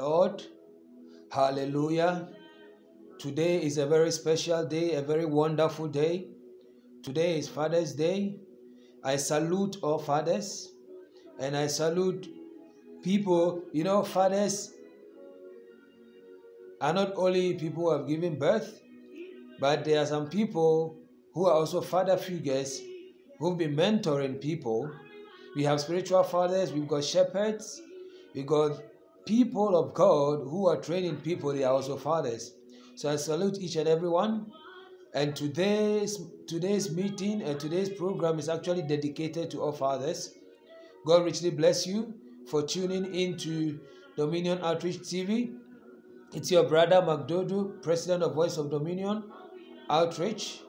Lord. Hallelujah. Today is a very special day, a very wonderful day. Today is Father's Day. I salute all fathers and I salute people. You know, fathers are not only people who have given birth, but there are some people who are also father figures who've been mentoring people. We have spiritual fathers, we've got shepherds, we've got people of God who are training people, they are also fathers. So I salute each and every one. And today's today's meeting and today's program is actually dedicated to all fathers. God richly bless you for tuning into Dominion Outreach TV. It's your brother Mark Dodoo, President of Voice of Dominion Outreach.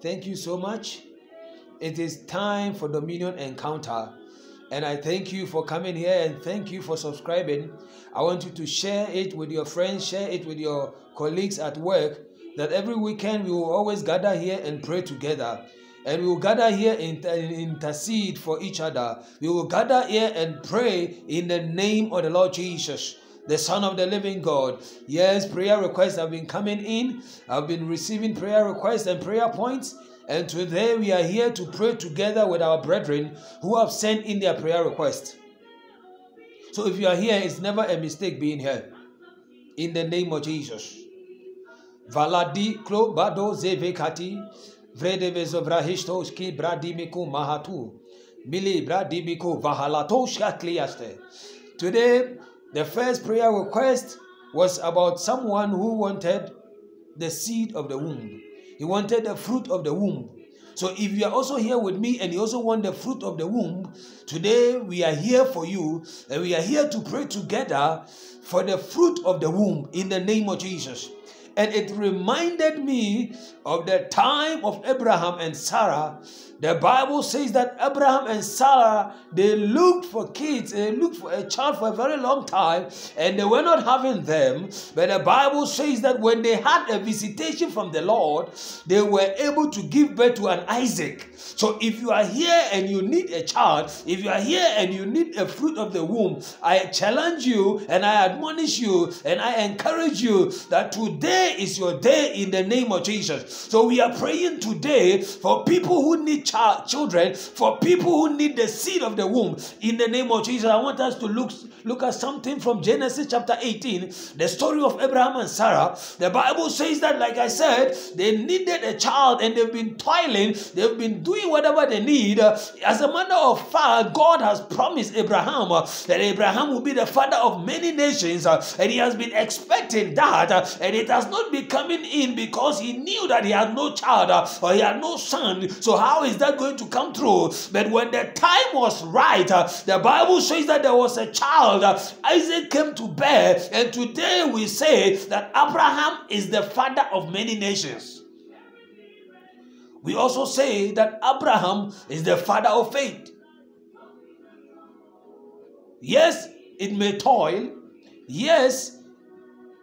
Thank you so much. It is time for Dominion Encounter. And I thank you for coming here and thank you for subscribing. I want you to share it with your friends, share it with your colleagues at work. That every weekend we will always gather here and pray together. And we will gather here and intercede for each other. We will gather here and pray in the name of the Lord Jesus the Son of the Living God. Yes, prayer requests have been coming in. I've been receiving prayer requests and prayer points. And today we are here to pray together with our brethren who have sent in their prayer requests. So if you are here, it's never a mistake being here. In the name of Jesus. Valadi zevekati bradimiku mahatu mili bradimiku. Today, the first prayer request was about someone who wanted the seed of the womb. He wanted the fruit of the womb. So if you are also here with me and you also want the fruit of the womb, today we are here for you and we are here to pray together for the fruit of the womb in the name of Jesus. And it reminded me of the time of Abraham and Sarah the Bible says that Abraham and Sarah they looked for kids, they looked for a child for a very long time, and they were not having them. But the Bible says that when they had a visitation from the Lord, they were able to give birth to an Isaac. So if you are here and you need a child, if you are here and you need a fruit of the womb, I challenge you and I admonish you and I encourage you that today is your day in the name of Jesus. So we are praying today for people who need child, children, for people who need the seed of the womb. In the name of Jesus, I want us to look, look at something from Genesis chapter 18, the story of Abraham and Sarah. The Bible says that, like I said, they needed a child and they've been toiling, they've been doing whatever they need. As a matter of fact, God has promised Abraham that Abraham will be the father of many nations, and he has been expecting that, and it has not been coming in because he knew that he had no child or he had no son. So, how is that? That going to come true? But when the time was right, uh, the Bible says that there was a child, uh, Isaac came to bear, and today we say that Abraham is the father of many nations. We also say that Abraham is the father of faith. Yes, it may toil. Yes,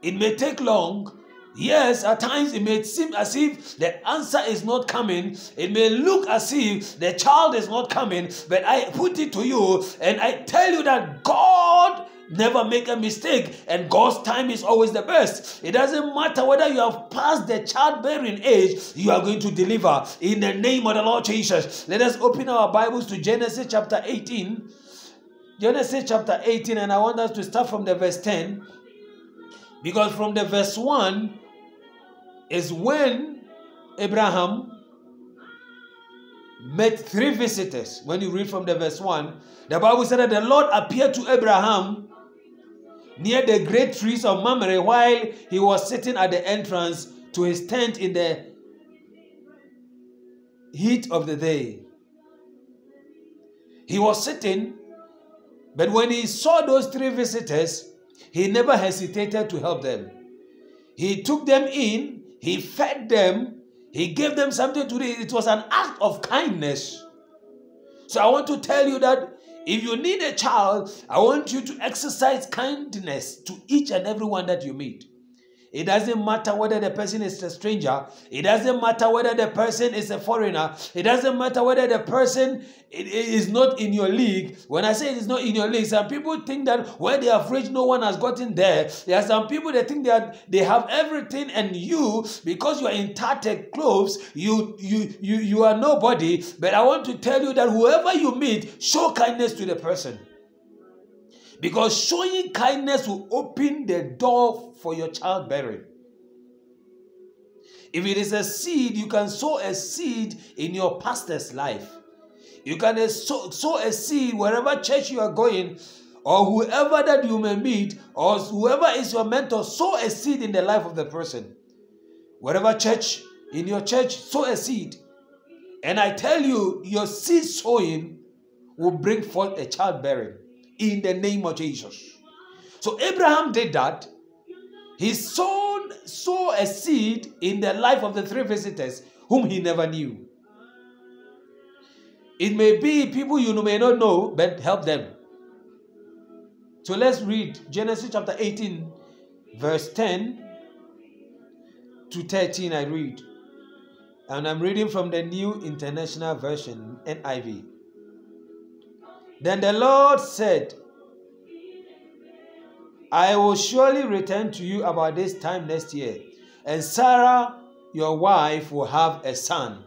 it may take long, Yes, at times it may seem as if the answer is not coming. It may look as if the child is not coming, but I put it to you and I tell you that God never make a mistake and God's time is always the best. It doesn't matter whether you have passed the childbearing age, you are going to deliver in the name of the Lord Jesus. Let us open our Bibles to Genesis chapter 18. Genesis chapter 18, and I want us to start from the verse 10 because from the verse 1 is when Abraham met three visitors. When you read from the verse 1, the Bible said that the Lord appeared to Abraham near the great trees of Mamre while he was sitting at the entrance to his tent in the heat of the day. He was sitting, but when he saw those three visitors, he never hesitated to help them. He took them in he fed them, he gave them something to eat. It was an act of kindness. So I want to tell you that if you need a child, I want you to exercise kindness to each and everyone that you meet. It doesn't matter whether the person is a stranger. It doesn't matter whether the person is a foreigner. It doesn't matter whether the person is not in your league. When I say it is not in your league, some people think that where they have reached, no one has gotten there. There are some people that think that they have everything, and you, because you are in tattered clothes, you you you you are nobody. But I want to tell you that whoever you meet, show kindness to the person. Because showing kindness will open the door for your childbearing. If it is a seed, you can sow a seed in your pastor's life. You can sow, a seed wherever church you are going, or whoever that you may meet, or whoever is your mentor, sow a seed in the life of the person. Wherever church, in your church, sow a seed. And I tell you, your seed sowing will bring forth a childbearing in the name of Jesus. So Abraham did that. He sowed, sowed a seed in the life of the three visitors whom he never knew. It may be people you know may not know, but help them. So let's read Genesis chapter 18, verse 10 to 13. I read. And I'm reading from the New International Version, NIV. Then the Lord said, I will surely return to you about this time next year, and Sarah, your wife, will have a son.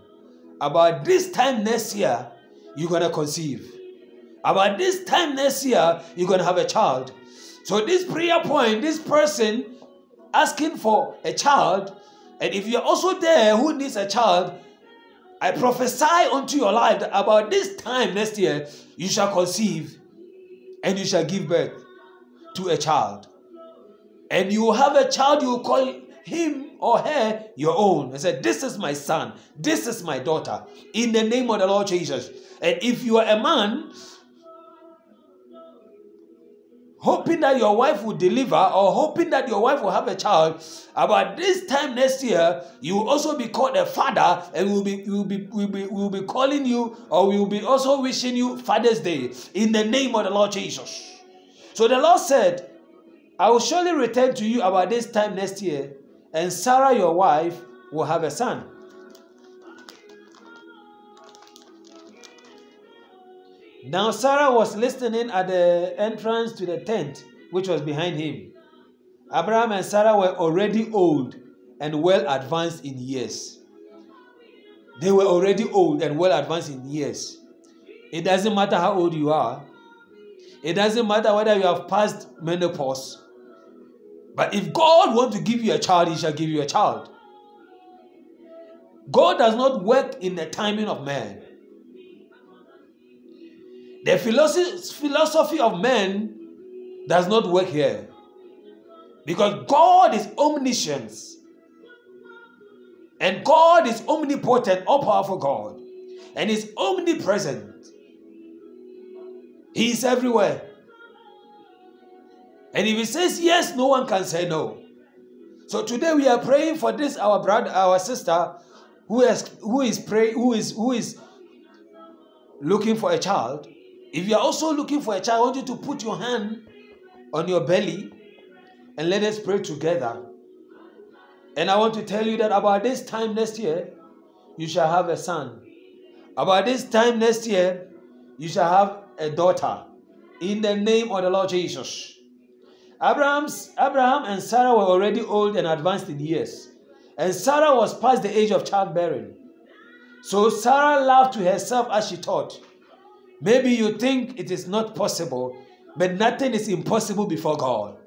About this time next year, you're going to conceive. About this time next year, you're going to have a child. So, this prayer point, this person asking for a child, and if you're also there who needs a child, I prophesy unto your life that about this time next year, you shall conceive and you shall give birth to a child. And you will have a child, you will call him or her your own. I said, This is my son, this is my daughter, in the name of the Lord Jesus. And if you are a man, hoping that your wife will deliver or hoping that your wife will have a child, about this time next year, you will also be called a father and we'll be, we'll be, we'll be, we'll be calling you or we'll be also wishing you Father's Day in the name of the Lord Jesus. So the Lord said, I will surely return to you about this time next year, and Sarah, your wife, will have a son. Now Sarah was listening at the entrance to the tent which was behind him. Abraham and Sarah were already old and well advanced in years. They were already old and well advanced in years. It doesn't matter how old you are. It doesn't matter whether you have passed menopause. But if God wants to give you a child, He shall give you a child. God does not work in the timing of man. The philosophy of man does not work here. Because God is omniscient. And God is omnipotent, all powerful God. And is omnipresent. He is everywhere. And if he says yes, no one can say no. So today we are praying for this our brother, our sister, who is who is pray, who is who is looking for a child. If you are also looking for a child, I want you to put your hand on your belly and let us pray together. And I want to tell you that about this time next year, you shall have a son. About this time next year, you shall have a daughter. In the name of the Lord Jesus. Abraham's, Abraham and Sarah were already old and advanced in years. And Sarah was past the age of childbearing. So Sarah laughed to herself as she thought, Maybe you think it is not possible, but nothing is impossible before God.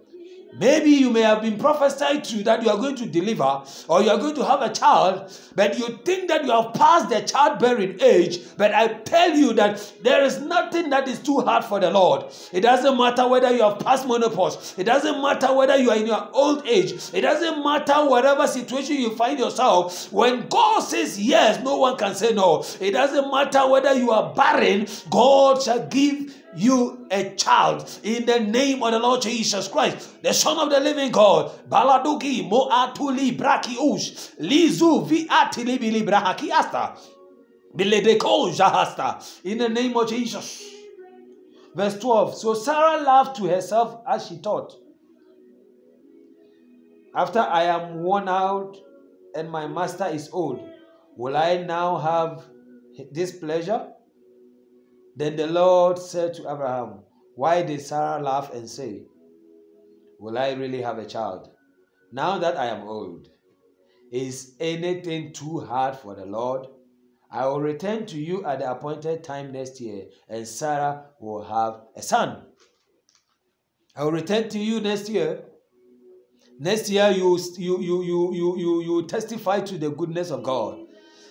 Maybe you may have been prophesied to that you are going to deliver or you are going to have a child, but you think that you have passed the childbearing age. But I tell you that there is nothing that is too hard for the Lord. It doesn't matter whether you have passed menopause, it doesn't matter whether you are in your old age, it doesn't matter whatever situation you find yourself. When God says yes, no one can say no. It doesn't matter whether you are barren, God shall give you a child in the name of the Lord Jesus Christ, the Son of the living God. Baladuki moatuli brakiush lizu viatili bilibrahaki asta. Biledeko jahasta. In the name of Jesus. Verse 12. So Sarah laughed to herself as she thought, After I am worn out and my master is old, will I now have this pleasure? Then the Lord said to Abraham, Why did Sarah laugh and say, Will I really have a child? Now that I am old, is anything too hard for the Lord? I will return to you at the appointed time next year, and Sarah will have a son. I will return to you next year. Next year, you, you, you, you, you, you, testify to the goodness of God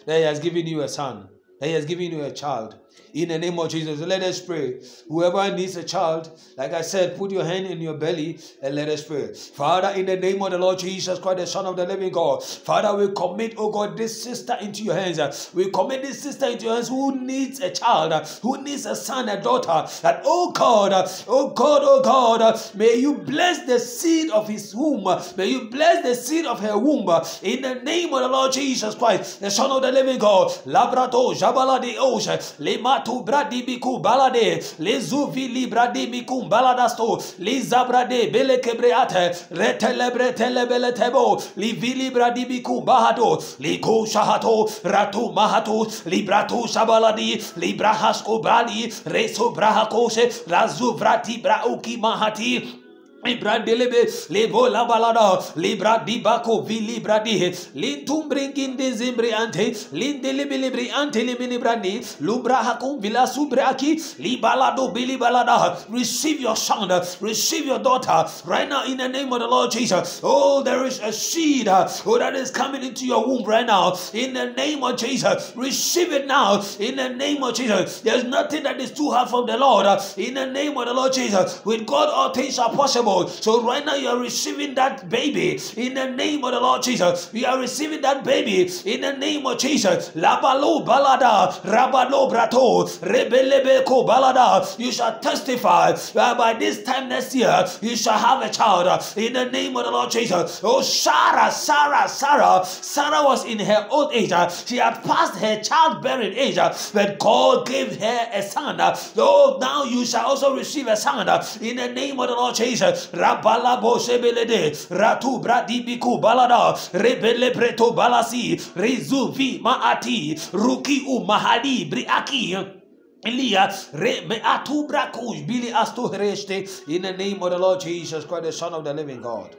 that He has given you a son, that He has given you a child. In the name of Jesus, let us pray. Whoever needs a child, like I said, put your hand in your belly and let us pray. Father, in the name of the Lord Jesus Christ, the Son of the living God, Father, we commit, oh God, this sister into your hands. We commit this sister into your hands who needs a child, who needs a son, a daughter. And oh God, oh God, oh God, may you bless the seed of his womb. May you bless the seed of her womb. In the name of the Lord Jesus Christ, the Son of the living God. Labrato, Jabaladi Osha, Lematu Bradibiku Balade, Lezuvi Libradimikum Baladasto, Lizabrade Belekebreate, Retelebre Telebeletebo, Livili Bradibiku Bahado, Liko Shahato, Ratu Mahato, Libratu Shabaladi, Librahasco Bali, Reso Brahakose, Razu Vrati Brauki Mahati, Ibrandelebe lebo la balada. Libra di bako vi libra di lintum bringin de zimbri ante lindelebe libri ante limini brandi lubra hakum vila subraki libalado bili balada. Receive your son receive your daughter. Right now in the name of the Lord Jesus. Oh there is a seed oh that is coming into your womb right now. In the name of Jesus receive it now. In the name of Jesus. There's nothing that is too hard for the Lord. In the name of the Lord Jesus. With God all things are possible so right now you are receiving that baby in the name of the Lord Jesus. You are receiving that baby in the name of Jesus. Balada, brato, balada. You shall testify that by this time next year you shall have a child uh, in the name of the Lord Jesus. Oh, Sarah, Sarah, Sarah, Sarah was in her old age. Uh, she had passed her childbearing age, but God gave her a son. Oh, now you shall also receive a son in the name of the Lord Jesus. Rabala Boshebelede, Ratu Bradibiku Balada, Rebele Preto Balasi, Rezuvi Maati, Ruki U Mahali Briaki. Elia, me atu brakush, bili astu hereste, in the name of the Lord Jesus Christ, the Son of the living God.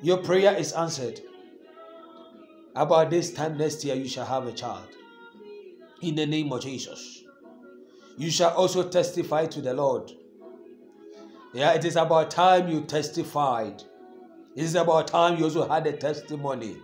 Your prayer is answered. About this time next year, you shall have a child. In the name of Jesus. You shall also testify to the Lord yeah, it is about time you testified. It is about time you also had a testimony.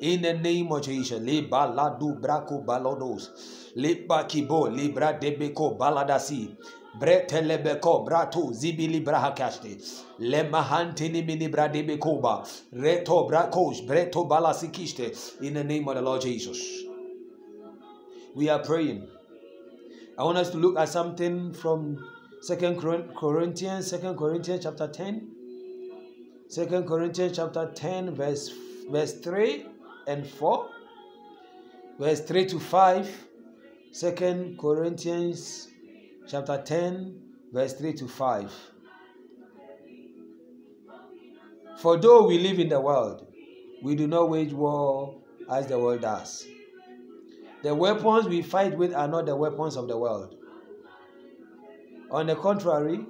In the name of Jesus, liba ladu brako balodos, liba kibo libra debeko baladasi, bretelebeko brato zibili brahakaste, lemahantini mini bradebekoba, reto brakos breto balasikiste. In the name of the Lord Jesus, we are praying. I want us to look at something from Second Corinthians, Second Corinthians chapter 10. Second Corinthians chapter 10, verse, verse 3 and 4. Verse 3 to 5. Second Corinthians chapter 10, verse 3 to 5. For though we live in the world, we do not wage war as the world does. The weapons we fight with are not the weapons of the world. On the contrary,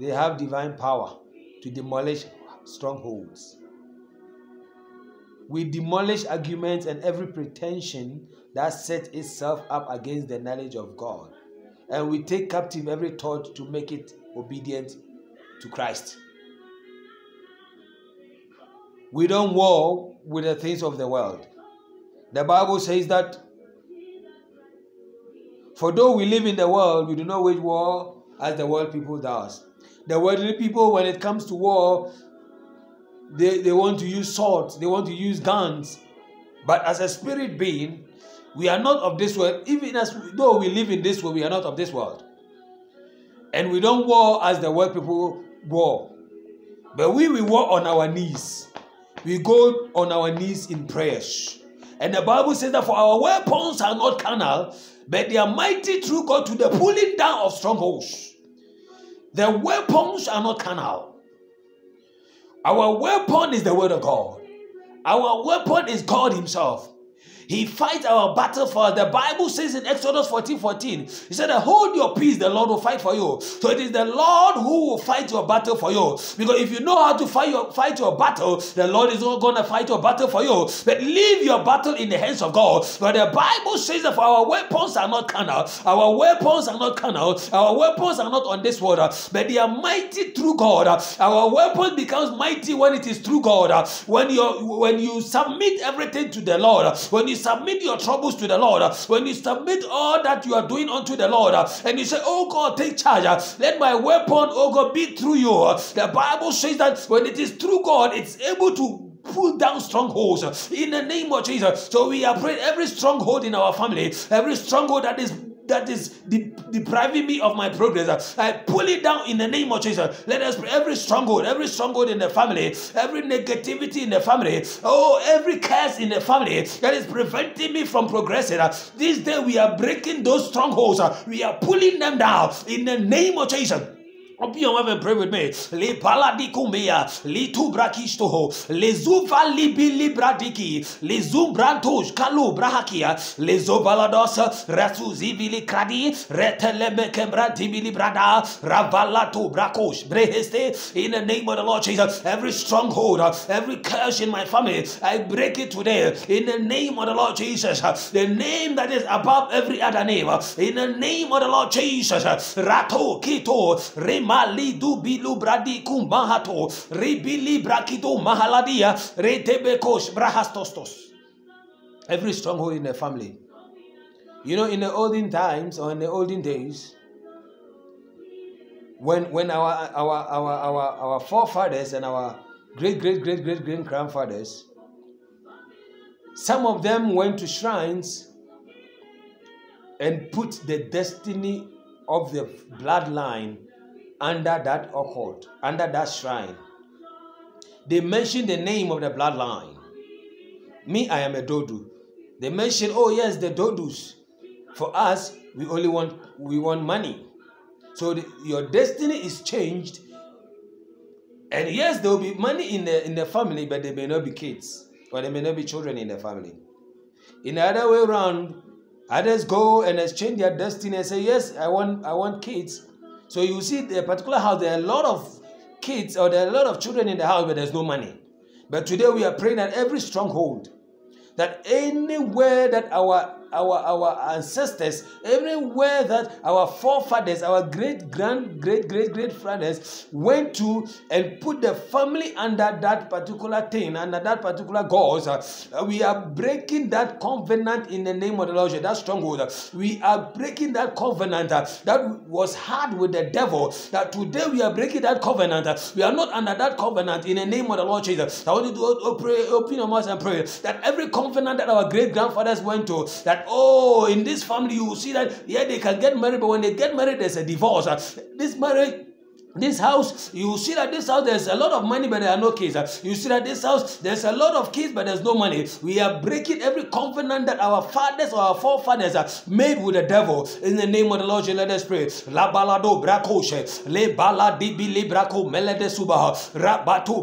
they have divine power to demolish strongholds. We demolish arguments and every pretension that sets itself up against the knowledge of God. And we take captive every thought to make it obedient to Christ. We don't war with the things of the world. The Bible says that for though we live in the world, we do not wage war as the world people does. The worldly people, when it comes to war, they, they want to use swords, they want to use guns. But as a spirit being, we are not of this world. Even as though we live in this world, we are not of this world. And we don't war as the world people war. But we will war on our knees. We go on our knees in prayers. And the Bible says that for our weapons are not carnal, but they are mighty through God to the pulling down of strongholds. The weapons are not carnal. Our weapon is the word of God. Our weapon is God Himself. He fights our battle for us. The Bible says in Exodus 14 14, He said, Hold your peace, the Lord will fight for you. So it is the Lord who will fight your battle for you. Because if you know how to fight your, fight your battle, the Lord is not going to fight your battle for you. But leave your battle in the hands of God. But the Bible says that our weapons are not carnal, our weapons are not carnal, our weapons are not on this world, but they are mighty through God. Our weapon becomes mighty when it is through God. When you when you submit everything to the Lord, when you submit your troubles to the Lord, when you submit all that you are doing unto the Lord, and you say, Oh God, take charge, let my weapon, oh God, be through you. The Bible says that when it is through God, it's able to pull down strongholds in the name of Jesus. So we are praying every stronghold in our family, every stronghold that is that is de- depriving me of my progress. I pull it down in the name of Jesus. Let us pray. Every stronghold, every stronghold in the family, every negativity in the family, oh, every curse in the family that is preventing me from progressing. Uh, this day we are breaking those strongholds. Uh, we are pulling them down in the name of Jesus. Open mouth and pray with me. Le paladi kumbia, li tu brakisto, le zuva libi libradiki, le zumbrantos kalu brahakia, le zobalados, rasu zibili kradi, reteleme kembra dibili brada, ravalatu brakos, breheste, in the name of the Lord Jesus, every stronghold, every curse in my family, I break it today, in the name of the Lord Jesus, the name that is above every other name, in the name of the Lord Jesus, rato, kito, rem malidu bilu bradi kumbahato ribili brakido mahaladia retebekos brahastostos. Every stronghold in the family. You know, in the olden times or in the olden days, when when our our our our, our forefathers and our great great great great great grandfathers, some of them went to shrines and put the destiny of the bloodline under that occult, under that shrine. They mention the name of the bloodline. Me, I am a Dodoo. They mention, oh yes, the Dodoos. For us, we only want we want money. So the, your destiny is changed. And yes, there will be money in the in the family, but there may not be kids, or there may not be children in the family. In the other way around, others go and exchange their destiny and say, Yes, I want I want kids, so you see, the particular house, there are a lot of kids or there are a lot of children in the house, but there's no money. But today we are praying at every stronghold, that anywhere that our our, our ancestors, everywhere that our forefathers, our great grand, great, great, great fathers went to and put the family under that particular thing, under that particular cause, uh, we are breaking that covenant in the name of the Lord, Jesus, that stronghold. We are breaking that covenant uh, that was hard with the devil. That today we are breaking that covenant. Uh, we are not under that covenant in the name of the Lord Jesus. I want you to open your mouth and pray that every covenant that our great grandfathers went to, that that oh in this family you see that yeah they can get married but when they get married there's a divorce. Ah, this marriage this house, you see that this house, there's a lot of money, but there are no kids. You see that this house, there's a lot of kids, but there's no money. We are breaking every covenant that our fathers or our forefathers made with the devil. In the name of the Lord, let us pray. Rabatu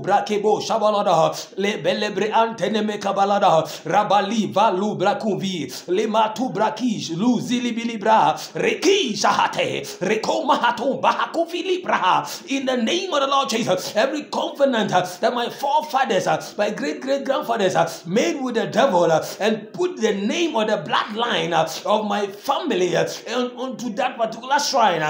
brakebo le belebre rabali valu brakuvi, le matu brakish, reki shahate, reko in the name of the Lord Jesus. Every covenant uh, that my forefathers, uh, my great great grandfathers uh, made with the devil uh, and put the name or the bloodline uh, of my family uh, onto that particular shrine.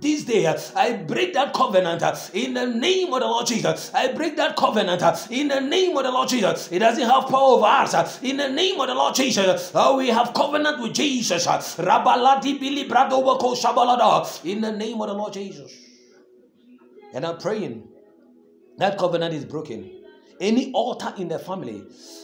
This day, I break that covenant in the name of the Lord Jesus. I break that covenant in the name of the Lord Jesus. It doesn't have power over us. In the name of the Lord Jesus, oh, we have covenant with Jesus. In the name of the Lord Jesus. And I'm praying that covenant is broken. Any altar in the family,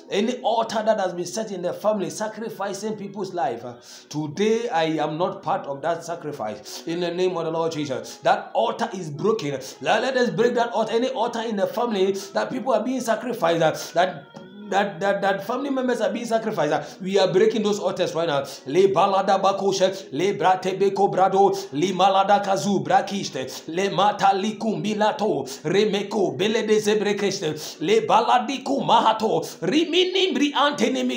any altar that has been set in the family, sacrificing people's life, today I am not part of that sacrifice. In the name of the Lord Jesus, that altar is broken. Let, us break that altar. Any altar in the family that people are being sacrificed, that that, that, that family members are being sacrificed. We are breaking those altars right now. Le balada bakoshe, le brate beko brado, le malada kazu brakiste, le mata liku milato, remeko bele de le baladiku mahato, rimini antenemi.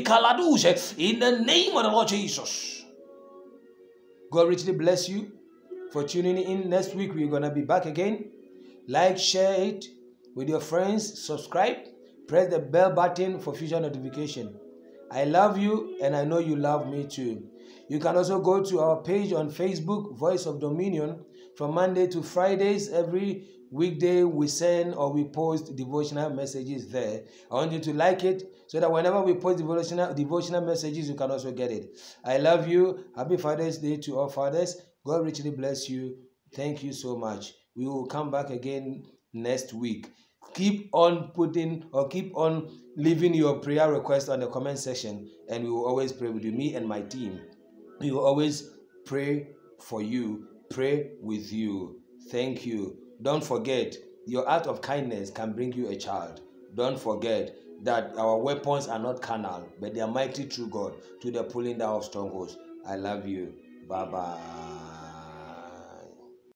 In the name of the Lord Jesus. God richly bless you for tuning in. Next week we're gonna be back again. Like, share it with your friends, subscribe Press the bell button for future notification. I love you and I know you love me too. You can also go to our page on Facebook, Voice of Dominion, from Monday to Fridays. Every weekday we send or we post devotional messages there. I want you to like it so that whenever we post devotional devotional messages, you can also get it. I love you. Happy Father's Day to all fathers. God richly bless you. Thank you so much. We will come back again next week keep on putting or keep on leaving your prayer request on the comment section and we will always pray with you. Me and my team we will always pray for you pray with you. Thank you. Don't forget your act of kindness can bring you a child. Don't forget that our weapons are not carnal but they are mighty through god to the pulling down of strongholds. I love you. Bye bye